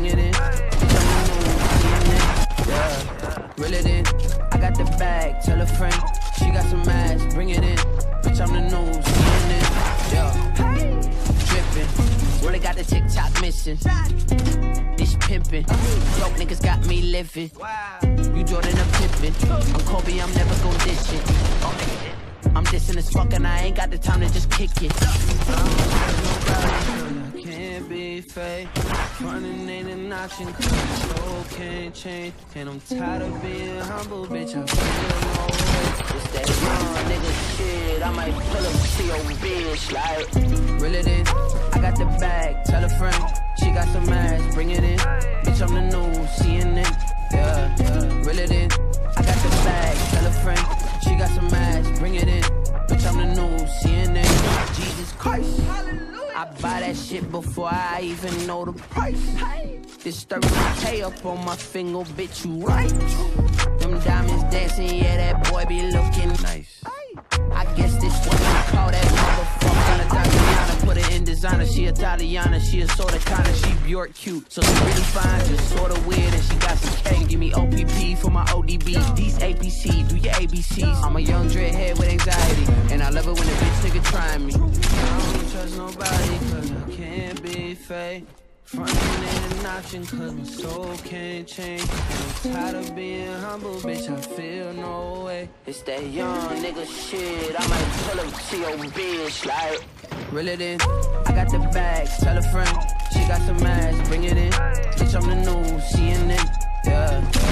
bring it in. Yeah, reel it in. I got the bag, tell a friend. She got some ass, bring it in. Bitch, I'm the news, CNN. Yeah, drippin'. Really got the TikTok mission. This pimpin'. Dope niggas got me livin'. You Jordan, I'm Pippen. I'm Kobe, I'm never gon' dish it. I'm dissin' as fuck and I ain't got the time to just kick it. Fake. Running ain't an option, soul can't change. And I'm tired of being humble, bitch. I feel no way. It's that young nigga shit. I might pull up to your bitch, like. Reel it. I got the bag, tell a friend. She got some ass, bring it in. Bitch, I'm the new I buy that shit before I even know the price. This 30k up on my finger, bitch, you right. Them diamonds dancing, yeah, that boy be looking nice. I guess this what you call that motherfucker. Tatiana put it in designer. She Italiana, she a sorta kinda, she Bjork cute. So she really fine, just sorta weird, and she got some cake. Give me OPP for my ODB. These APC, do your ABCs. I'm a young dreadhead with anxiety, fake. Frontin' ain't an option, cause my soul can't change. I'm tired of being humble, bitch, I feel no way. It's that young nigga shit, I might pull up to your bitch, like. Reel it in, I got the bag, tell a friend. She got some ass, bring it in. Bitch, I'm the new CNN, yeah.